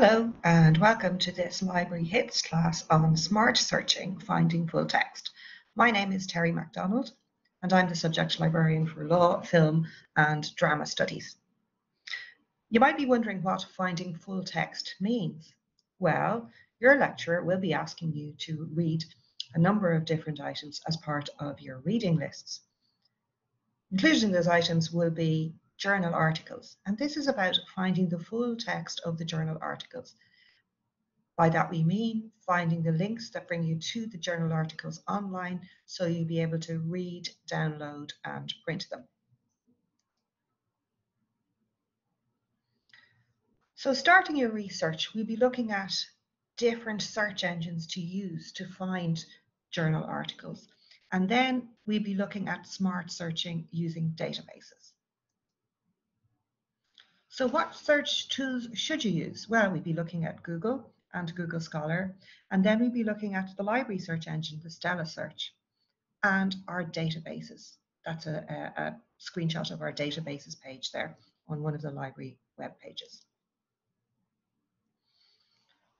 Hello and welcome to this Library Hits class on Smart Searching Finding Full Text. My name is Terry MacDonald and I'm the subject librarian for Law, Film and Drama Studies. You might be wondering what finding full text means. Well, your lecturer will be asking you to read a number of different items as part of your reading lists. Included in those items will be journal articles. And this is about finding the full text of the journal articles. By that we mean finding the links that bring you to the journal articles online so you'll be able to read, download and print them. So starting your research, we'll be looking at different search engines to use to find journal articles. And then we'll be looking at smart searching using databases. So what search tools should you use? Well, we'd be looking at Google and Google Scholar, and then we'd be looking at the library search engine, the Stella search, and our databases. That's a, a, a screenshot of our databases page there on one of the library web pages.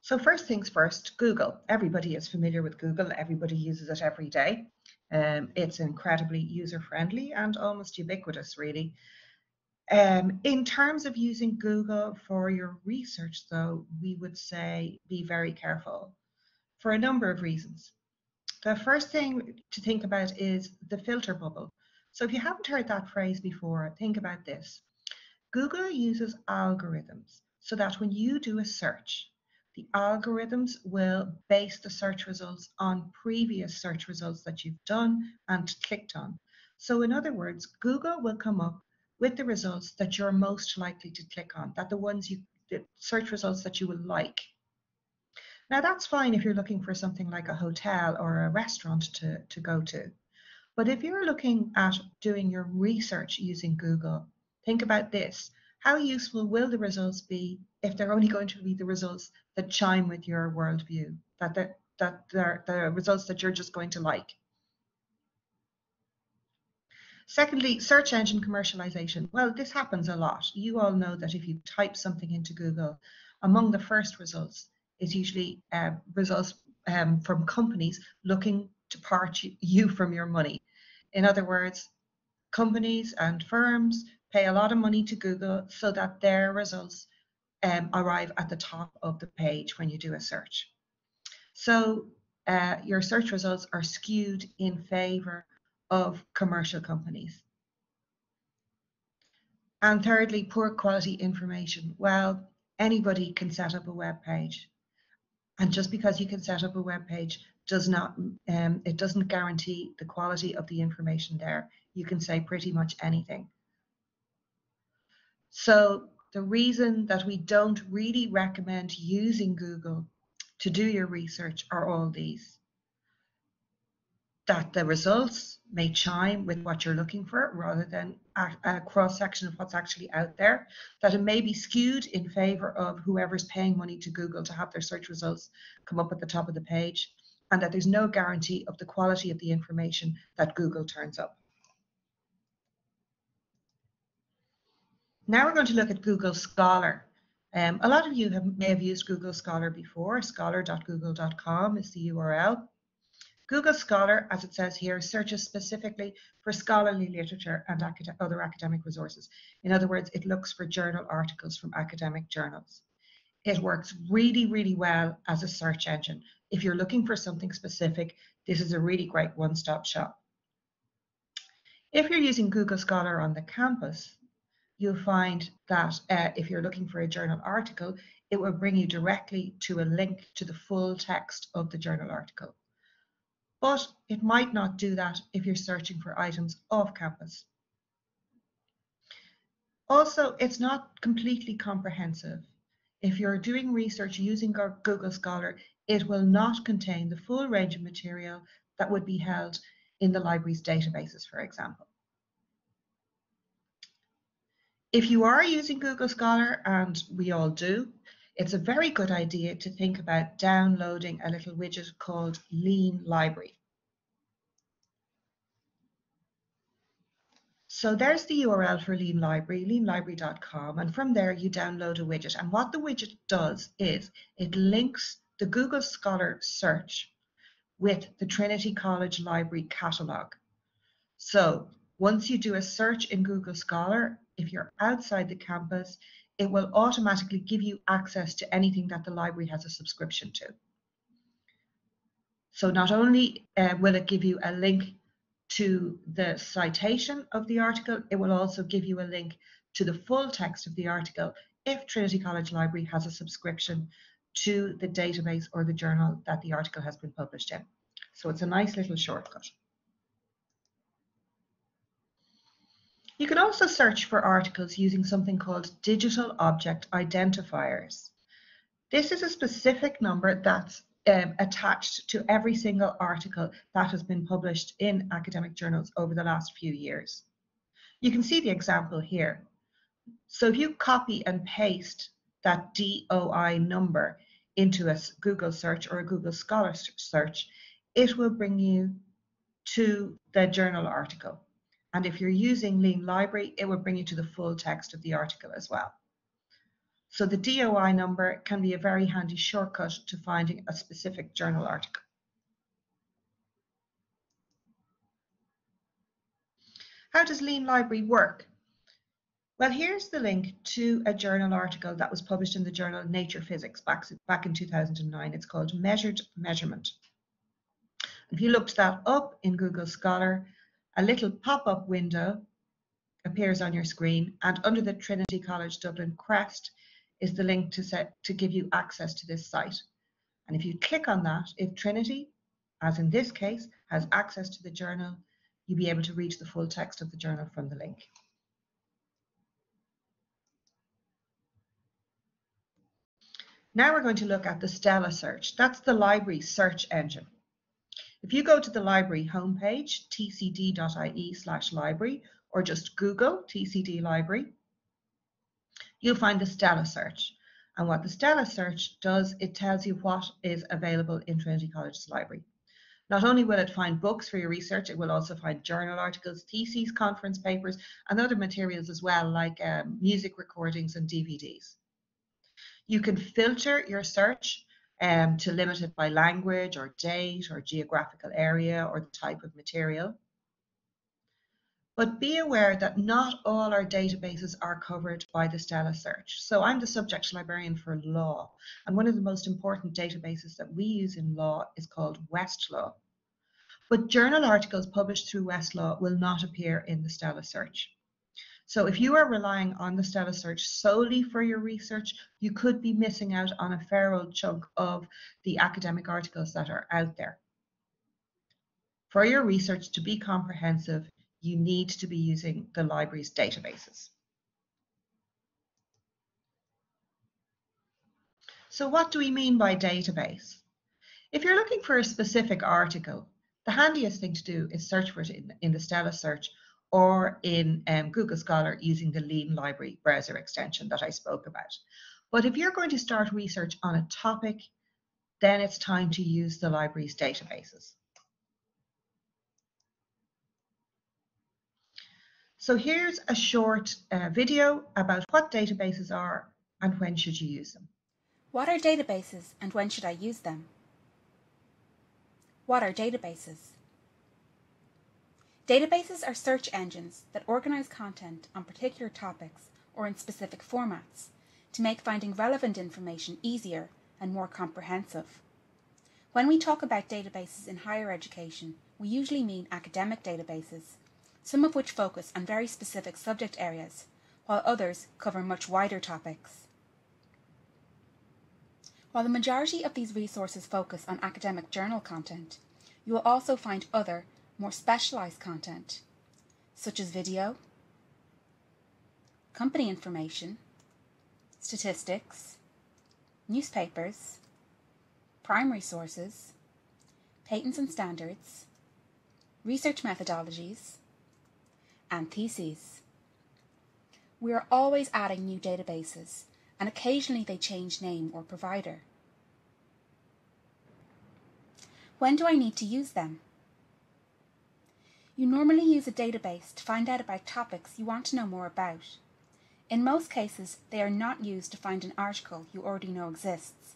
So first things first, Google. Everybody is familiar with Google. Everybody uses it every day. Um, it's incredibly user-friendly and almost ubiquitous, really. Um, in terms of using Google for your research, though, we would say be very careful for a number of reasons. The first thing to think about is the filter bubble. So if you haven't heard that phrase before, think about this. Google uses algorithms so that when you do a search, the algorithms will base the search results on previous search results that you've done and clicked on. So in other words, Google will come up with the results that you're most likely to click on, that the ones you, the search results that you will like. Now that's fine if you're looking for something like a hotel or a restaurant to, to go to. But if you're looking at doing your research using Google, think about this. How useful will the results be if they're only going to be the results that chime with your worldview, that that they're the results that you're just going to like? Secondly, search engine commercialization. Well, this happens a lot. You all know that if you type something into Google, among the first results is usually uh, results um, from companies looking to part you from your money. In other words, companies and firms pay a lot of money to Google so that their results um, arrive at the top of the page when you do a search. So uh, your search results are skewed in favor of commercial companies. And thirdly, poor quality information. Well, anybody can set up a web page. And just because you can set up a web page does not, um, it doesn't guarantee the quality of the information there. You can say pretty much anything. So the reason that we don't really recommend using Google to do your research are all these. That the results may chime with what you're looking for rather than a, a cross section of what's actually out there, that it may be skewed in favor of whoever's paying money to Google to have their search results come up at the top of the page, and that there's no guarantee of the quality of the information that Google turns up. Now we're going to look at Google Scholar. Um, a lot of you have, may have used Google Scholar before. Scholar.google.com is the URL. Google Scholar, as it says here, searches specifically for scholarly literature and acad other academic resources. In other words, it looks for journal articles from academic journals. It works really, really well as a search engine. If you're looking for something specific, this is a really great one-stop shop. If you're using Google Scholar on the campus, you'll find that uh, if you're looking for a journal article, it will bring you directly to a link to the full text of the journal article but it might not do that if you're searching for items off campus. Also, it's not completely comprehensive. If you're doing research using Google Scholar, it will not contain the full range of material that would be held in the library's databases, for example. If you are using Google Scholar, and we all do, it's a very good idea to think about downloading a little widget called Lean Library. So there's the URL for Lean Library, leanlibrary.com, and from there you download a widget. And what the widget does is it links the Google Scholar search with the Trinity College Library catalogue. So once you do a search in Google Scholar, if you're outside the campus, it will automatically give you access to anything that the library has a subscription to. So not only uh, will it give you a link to the citation of the article, it will also give you a link to the full text of the article if Trinity College Library has a subscription to the database or the journal that the article has been published in. So it's a nice little shortcut. You can also search for articles using something called digital object identifiers. This is a specific number that's um, attached to every single article that has been published in academic journals over the last few years. You can see the example here. So if you copy and paste that DOI number into a Google search or a Google Scholar search, it will bring you to the journal article. And if you're using Lean Library, it will bring you to the full text of the article as well. So the DOI number can be a very handy shortcut to finding a specific journal article. How does Lean Library work? Well, here's the link to a journal article that was published in the journal Nature Physics back, back in 2009. It's called Measured Measurement. If you looked that up in Google Scholar, a little pop-up window appears on your screen and under the Trinity College Dublin crest is the link to set to give you access to this site. And if you click on that, if Trinity, as in this case, has access to the journal, you'll be able to read the full text of the journal from the link. Now we're going to look at the Stella search. That's the library search engine. If you go to the library homepage, tcd.ie slash library, or just Google TCD library, you'll find the Stella search. And what the Stella search does, it tells you what is available in Trinity College's library. Not only will it find books for your research, it will also find journal articles, theses, conference papers, and other materials as well, like um, music recordings and DVDs. You can filter your search um, to limit it by language or date or geographical area or the type of material. But be aware that not all our databases are covered by the Stella search. So I'm the subject librarian for law, and one of the most important databases that we use in law is called Westlaw. But journal articles published through Westlaw will not appear in the Stella search. So if you are relying on the Stella search solely for your research, you could be missing out on a fair old chunk of the academic articles that are out there. For your research to be comprehensive, you need to be using the library's databases. So what do we mean by database? If you're looking for a specific article, the handiest thing to do is search for it in, in the Stella search or in um, Google Scholar using the Lean Library browser extension that I spoke about. But if you're going to start research on a topic, then it's time to use the library's databases. So here's a short uh, video about what databases are and when should you use them. What are databases and when should I use them? What are databases? Databases are search engines that organize content on particular topics or in specific formats to make finding relevant information easier and more comprehensive. When we talk about databases in higher education, we usually mean academic databases some of which focus on very specific subject areas, while others cover much wider topics. While the majority of these resources focus on academic journal content, you will also find other, more specialized content, such as video, company information, statistics, newspapers, primary sources, patents and standards, research methodologies, and theses. We are always adding new databases, and occasionally they change name or provider. When do I need to use them? You normally use a database to find out about topics you want to know more about. In most cases, they are not used to find an article you already know exists.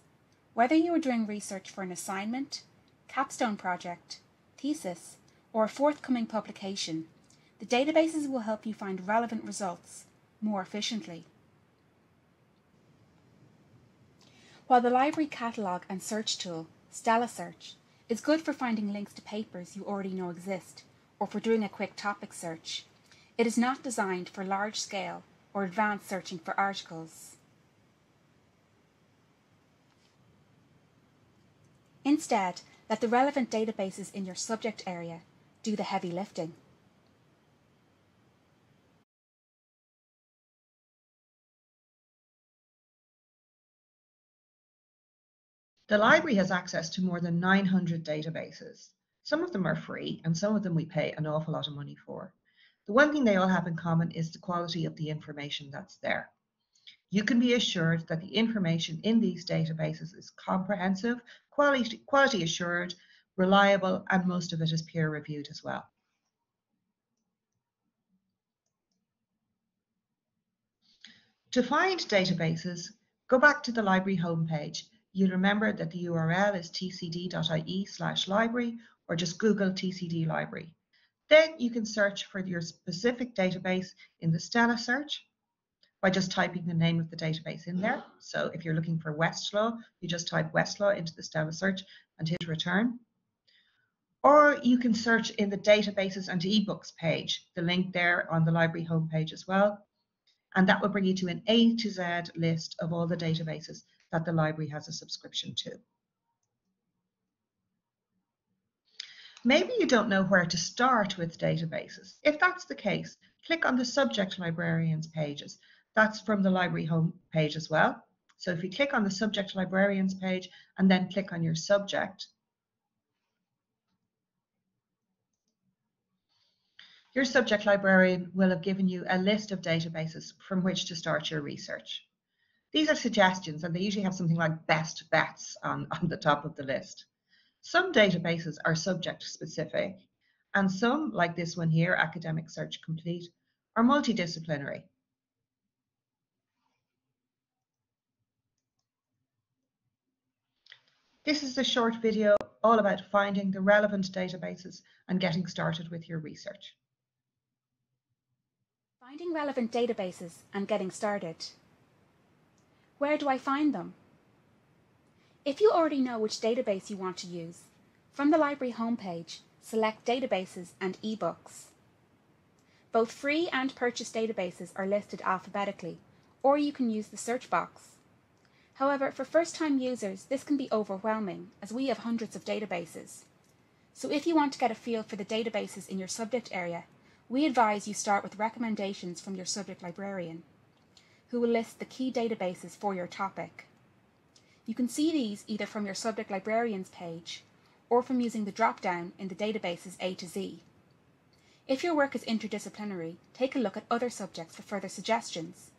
Whether you are doing research for an assignment, capstone project, thesis, or a forthcoming publication, the databases will help you find relevant results more efficiently. While the library catalogue and search tool, Stella Search, is good for finding links to papers you already know exist, or for doing a quick topic search. It is not designed for large scale or advanced searching for articles. Instead, let the relevant databases in your subject area do the heavy lifting. The library has access to more than 900 databases. Some of them are free and some of them we pay an awful lot of money for. The one thing they all have in common is the quality of the information that's there. You can be assured that the information in these databases is comprehensive, quality, quality assured, reliable, and most of it is peer reviewed as well. To find databases, go back to the library homepage. You'll remember that the URL is tcd.ie slash library or just Google TCD library. Then you can search for your specific database in the Stella search by just typing the name of the database in there. So if you're looking for Westlaw, you just type Westlaw into the Stella search and hit return. Or you can search in the databases and ebooks page, the link there on the library homepage as well. And that will bring you to an A to Z list of all the databases that the library has a subscription to. Maybe you don't know where to start with databases. If that's the case, click on the subject librarians pages. That's from the library home page as well. So if you click on the subject librarians page and then click on your subject, your subject librarian will have given you a list of databases from which to start your research. These are suggestions and they usually have something like best bets on, on the top of the list. Some databases are subject specific, and some, like this one here, Academic Search Complete, are multidisciplinary. This is a short video all about finding the relevant databases and getting started with your research. Finding relevant databases and getting started. Where do I find them? If you already know which database you want to use, from the library homepage, select Databases and eBooks. Both free and purchased databases are listed alphabetically, or you can use the search box. However, for first-time users, this can be overwhelming, as we have hundreds of databases. So if you want to get a feel for the databases in your subject area, we advise you start with recommendations from your subject librarian, who will list the key databases for your topic. You can see these either from your subject librarians page or from using the drop-down in the databases A to Z. If your work is interdisciplinary, take a look at other subjects for further suggestions.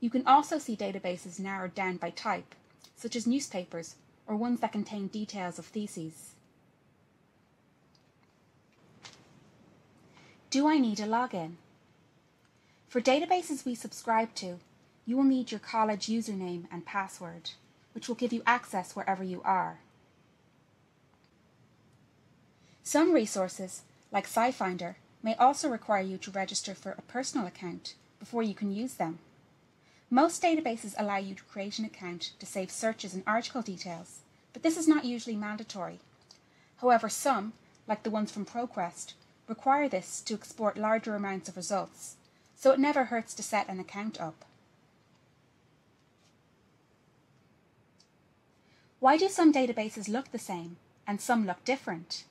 You can also see databases narrowed down by type, such as newspapers or ones that contain details of theses. Do I need a login? For databases we subscribe to, you will need your college username and password which will give you access wherever you are. Some resources, like SciFinder, may also require you to register for a personal account before you can use them. Most databases allow you to create an account to save searches and article details, but this is not usually mandatory. However, some, like the ones from ProQuest, require this to export larger amounts of results, so it never hurts to set an account up. Why do some databases look the same and some look different?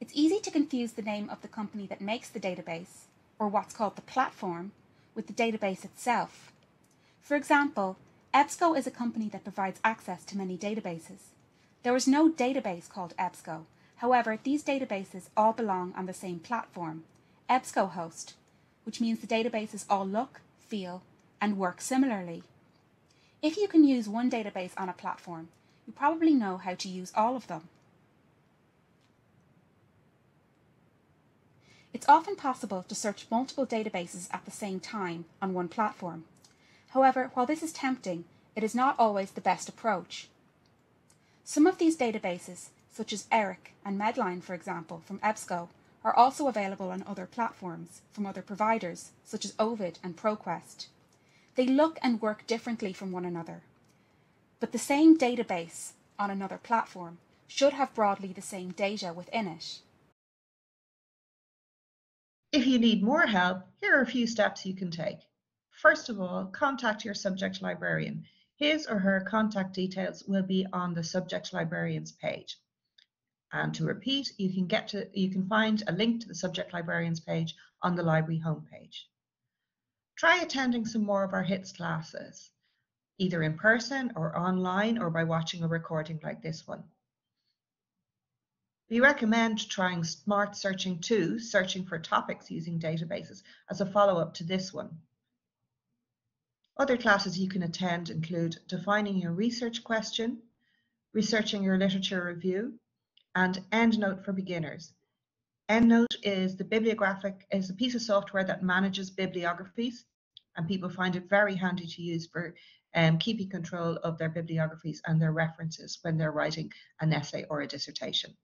It's easy to confuse the name of the company that makes the database, or what's called the platform, with the database itself. For example, EBSCO is a company that provides access to many databases. There is no database called EBSCO. However, these databases all belong on the same platform, EBSCOhost, which means the databases all look, feel, and work similarly. If you can use one database on a platform, you probably know how to use all of them. It's often possible to search multiple databases at the same time on one platform. However, while this is tempting, it is not always the best approach. Some of these databases, such as ERIC and Medline, for example, from EBSCO, are also available on other platforms from other providers, such as Ovid and ProQuest. They look and work differently from one another, but the same database on another platform should have broadly the same data within it. If you need more help, here are a few steps you can take. First of all, contact your subject librarian. His or her contact details will be on the subject librarian's page. And to repeat, you can get to you can find a link to the subject librarian's page on the library homepage. Try attending some more of our HITS classes, either in person or online or by watching a recording like this one. We recommend trying Smart Searching 2, searching for topics using databases, as a follow-up to this one. Other classes you can attend include defining your research question, researching your literature review, and EndNote for beginners. EndNote is the bibliographic is a piece of software that manages bibliographies, and people find it very handy to use for um, keeping control of their bibliographies and their references when they're writing an essay or a dissertation.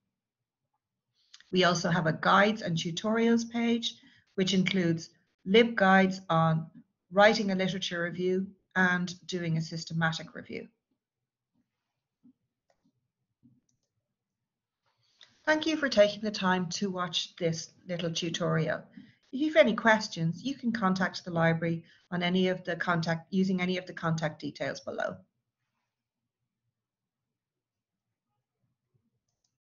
We also have a guides and tutorials page, which includes LibGuides on writing a literature review and doing a systematic review. Thank you for taking the time to watch this little tutorial. If you have any questions, you can contact the library on any of the contact using any of the contact details below.